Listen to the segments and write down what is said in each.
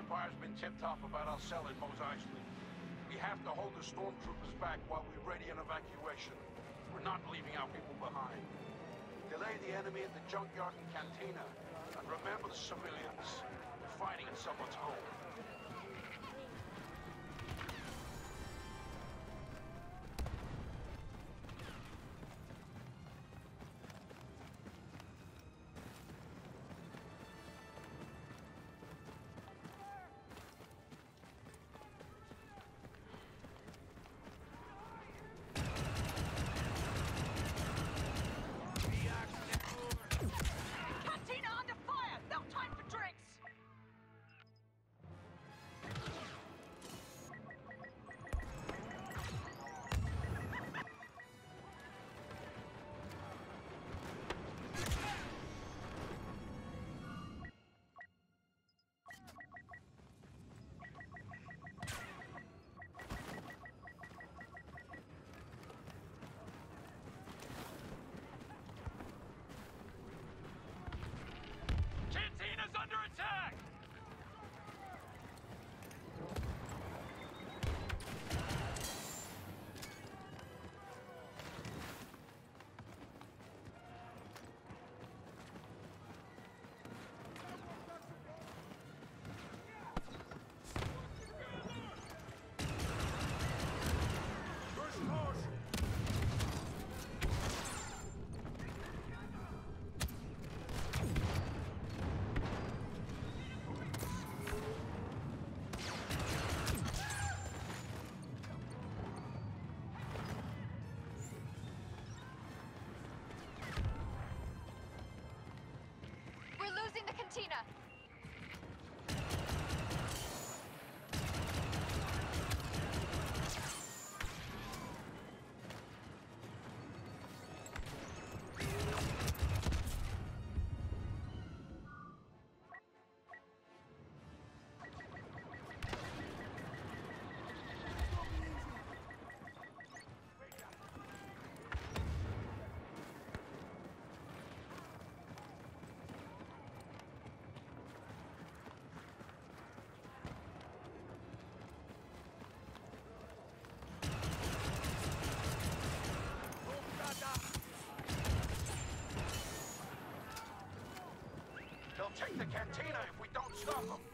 Empire's been tipped off about our cell in Mos Eisley. We have to hold the stormtroopers back while we ready an evacuation. We're not leaving our people behind. Delay the enemy at the junkyard and cantina. And remember the civilians. We're fighting in someone's home. They'll take the cantina if we don't stop them.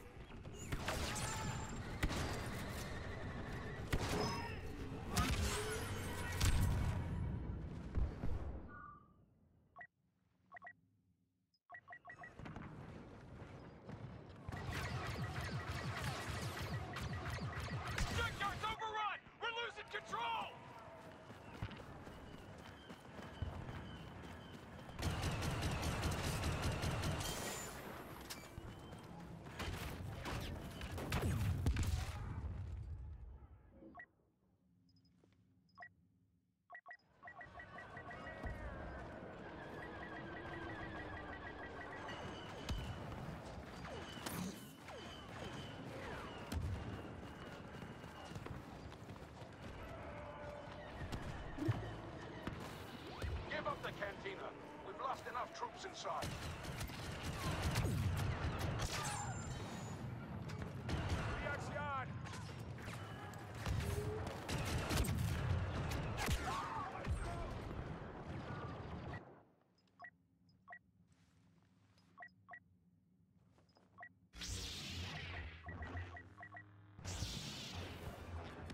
We've enough troops inside.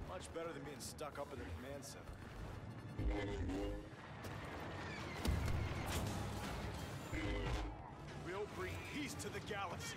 Much better than being stuck up in the command center. We'll bring peace to the galaxy.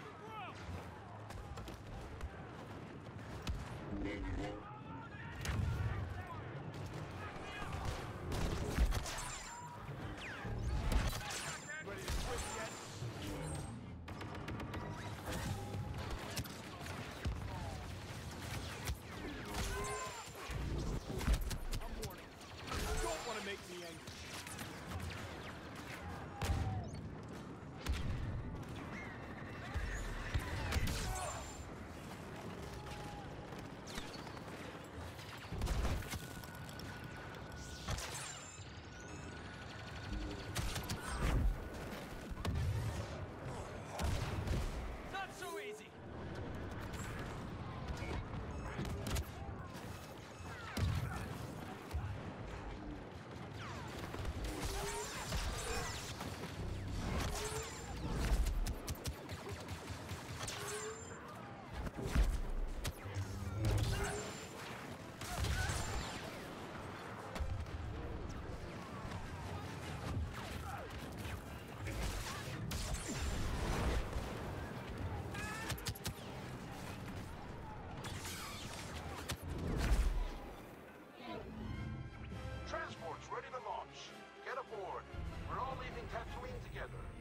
together.